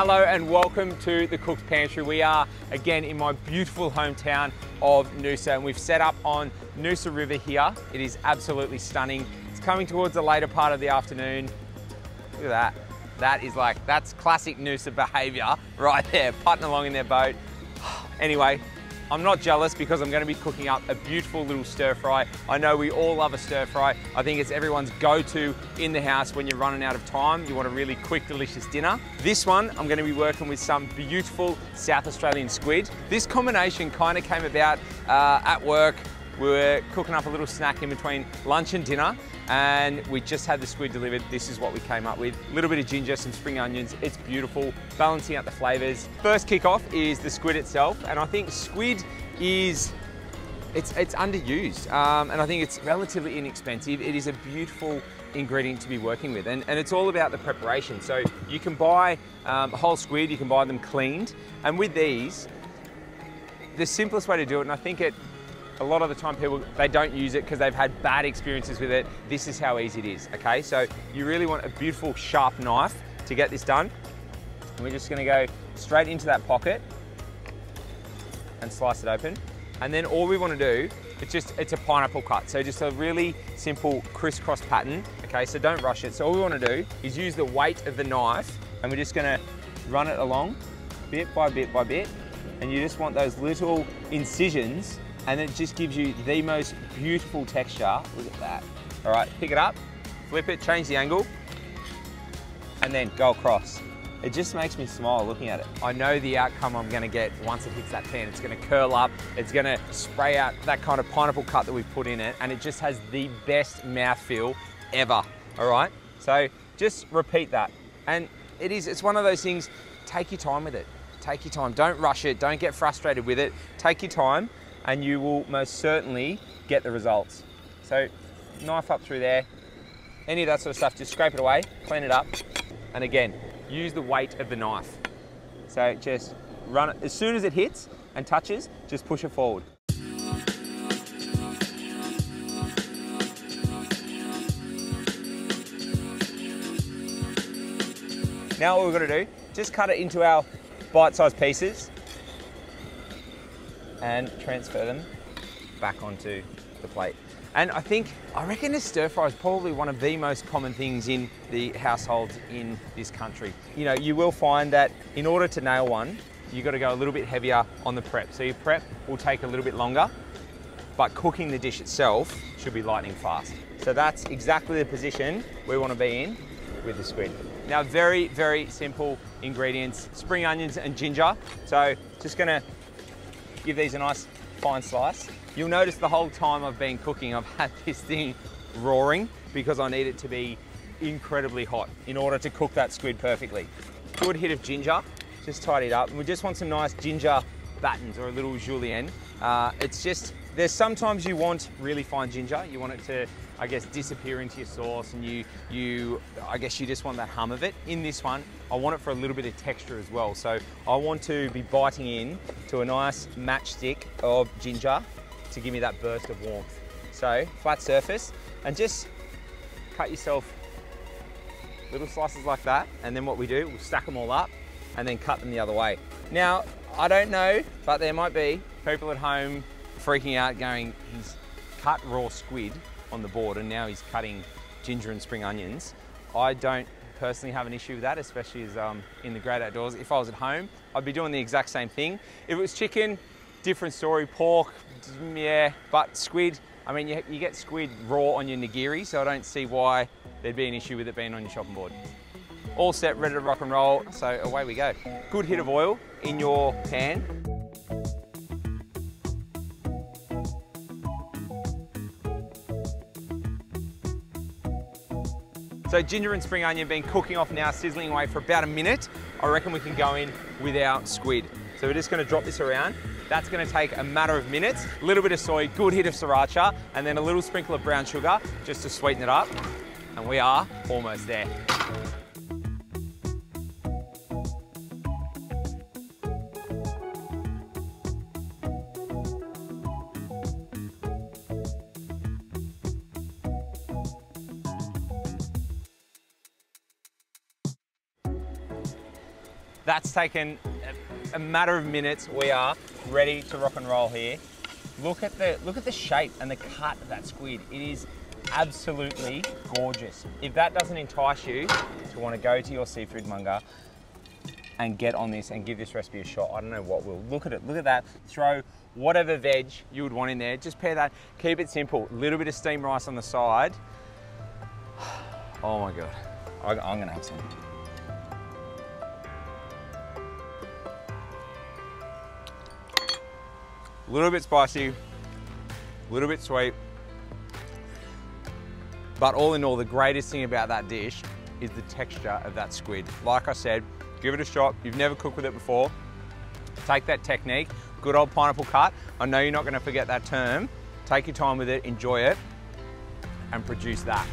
Hello and welcome to the Cook's Pantry. We are again in my beautiful hometown of Noosa and we've set up on Noosa River here. It is absolutely stunning. It's coming towards the later part of the afternoon. Look at that. That is like, that's classic Noosa behavior right there, putting along in their boat. Anyway, I'm not jealous because I'm going to be cooking up a beautiful little stir fry. I know we all love a stir fry. I think it's everyone's go-to in the house when you're running out of time. You want a really quick, delicious dinner. This one, I'm going to be working with some beautiful South Australian squid. This combination kind of came about uh, at work. We were cooking up a little snack in between lunch and dinner and we just had the squid delivered. This is what we came up with. A little bit of ginger, some spring onions. It's beautiful, balancing out the flavors. First kick-off is the squid itself, and I think squid is it's, it's underused um, and I think it's relatively inexpensive. It is a beautiful ingredient to be working with and, and it's all about the preparation. So you can buy um, whole squid, you can buy them cleaned and with these, the simplest way to do it, and I think it a lot of the time people, they don't use it because they've had bad experiences with it. This is how easy it is, okay? So you really want a beautiful sharp knife to get this done. And we're just gonna go straight into that pocket and slice it open. And then all we wanna do, it's just, it's a pineapple cut. So just a really simple crisscross pattern, okay? So don't rush it. So all we wanna do is use the weight of the knife and we're just gonna run it along bit by bit by bit. And you just want those little incisions and it just gives you the most beautiful texture. Look at that. All right, pick it up, flip it, change the angle, and then go across. It just makes me smile looking at it. I know the outcome I'm gonna get once it hits that pan. It's gonna curl up, it's gonna spray out that kind of pineapple cut that we've put in it, and it just has the best mouthfeel ever, all right? So just repeat that. And it is, it's one of those things, take your time with it. Take your time, don't rush it, don't get frustrated with it. Take your time, and you will most certainly get the results. So knife up through there, any of that sort of stuff, just scrape it away, clean it up, and again, use the weight of the knife. So just run it, as soon as it hits and touches, just push it forward. Now what we're gonna do, just cut it into our bite-sized pieces and transfer them back onto the plate. And I think, I reckon this stir fry is probably one of the most common things in the households in this country. You know, you will find that in order to nail one, you've got to go a little bit heavier on the prep. So your prep will take a little bit longer, but cooking the dish itself should be lightning fast. So that's exactly the position we want to be in with the squid. Now, very, very simple ingredients, spring onions and ginger. So just gonna give these a nice fine slice. You'll notice the whole time I've been cooking, I've had this thing roaring because I need it to be incredibly hot in order to cook that squid perfectly. Good hit of ginger, just tidy it up. And we just want some nice ginger batons or a little julienne. Uh, it's just, there's sometimes you want really fine ginger. You want it to, I guess, disappear into your sauce and you, you, I guess you just want that hum of it. In this one, I want it for a little bit of texture as well. So I want to be biting in to a nice matchstick of ginger to give me that burst of warmth. So flat surface and just cut yourself little slices like that. And then what we do, we'll stack them all up and then cut them the other way. Now, I don't know, but there might be people at home freaking out going, he's cut raw squid on the board and now he's cutting ginger and spring onions. I don't personally have an issue with that, especially as um, in the great outdoors. If I was at home, I'd be doing the exact same thing. If it was chicken, different story. Pork, yeah, but squid, I mean, you, you get squid raw on your nigiri, so I don't see why there'd be an issue with it being on your chopping board. All set, ready to rock and roll, so away we go. Good hit of oil in your pan. So ginger and spring onion been cooking off now, sizzling away for about a minute. I reckon we can go in with our squid. So we're just gonna drop this around. That's gonna take a matter of minutes. A little bit of soy, good hit of sriracha, and then a little sprinkle of brown sugar just to sweeten it up. And we are almost there. That's taken a matter of minutes. We are ready to rock and roll here. Look at the look at the shape and the cut of that squid. It is absolutely gorgeous. If that doesn't entice you to want to go to your seafood monger and get on this and give this recipe a shot, I don't know what will. Look at it, look at that. Throw whatever veg you would want in there. Just pair that, keep it simple. Little bit of steamed rice on the side. Oh my God, I'm gonna have some. A little bit spicy, a little bit sweet. But all in all, the greatest thing about that dish is the texture of that squid. Like I said, give it a shot. You've never cooked with it before. Take that technique, good old pineapple cut. I know you're not gonna forget that term. Take your time with it, enjoy it, and produce that.